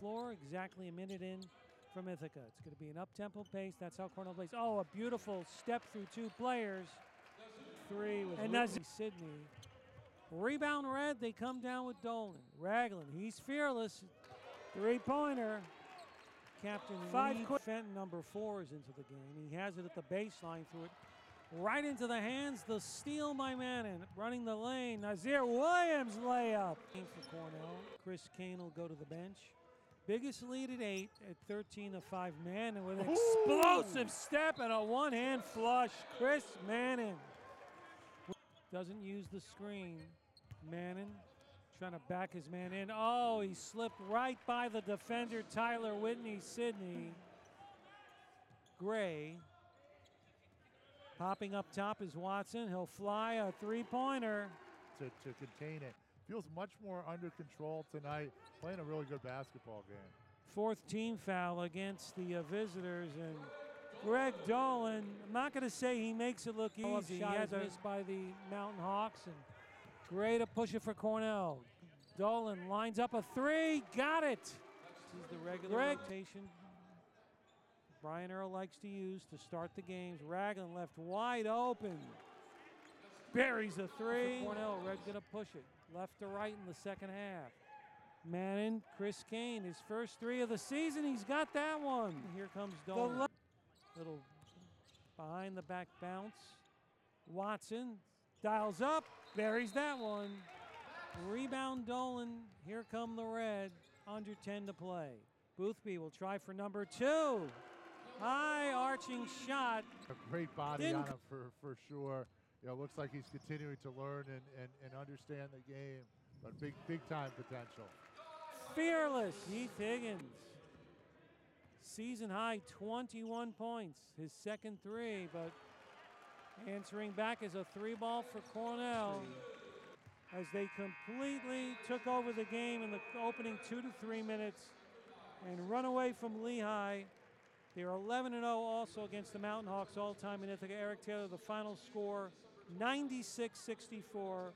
floor, exactly a minute in from Ithaca. It's going to be an up-tempo pace. That's how Cornell plays. Oh, a beautiful step through two players. Three with and Nazir Sydney. Rebound red. They come down with Dolan. Ragland. He's fearless. Three-pointer. Captain Five Lee Fenton, number four, is into the game. He has it at the baseline through it. Right into the hands. The steal by Manning. Running the lane. Nazir Williams layup. For Cornell. Chris Kane will go to the bench. Biggest lead at eight at 13 to 5. Manning with an Ooh. explosive step and a one hand flush. Chris Manning doesn't use the screen. Manning trying to back his man in. Oh, he slipped right by the defender, Tyler Whitney-Sidney. Gray. Popping up top is Watson. He'll fly a three pointer. To, to contain it. Feels much more under control tonight. Playing a really good basketball game. Fourth team foul against the uh, visitors. And Greg Dolan, I'm not going to say he makes it look easy. He had missed by the Mountain Hawks. and Great to push it for Cornell. Dolan lines up a three. Got it. This is the regular Greg. rotation Brian Earl likes to use to start the games. Ragland left wide open. Buries a three. Cornell, Red's gonna push it left to right in the second half. Manning, Chris Kane, his first three of the season. He's got that one. Here comes Dolan. Little behind the back bounce. Watson dials up, buries that one. Rebound Dolan. Here come the red. Under 10 to play. Boothby will try for number two. High arching shot. A great body Didn't on him for, for sure. You know, looks like he's continuing to learn and, and, and understand the game, but big big time potential. Fearless Keith Higgins. Season high 21 points. His second three, but answering back is a three ball for Cornell as they completely took over the game in the opening two to three minutes and run away from Lehigh. They're 11 0 also against the Mountain Hawks all time in Ithaca. Evan Taylor, the final score 96 64.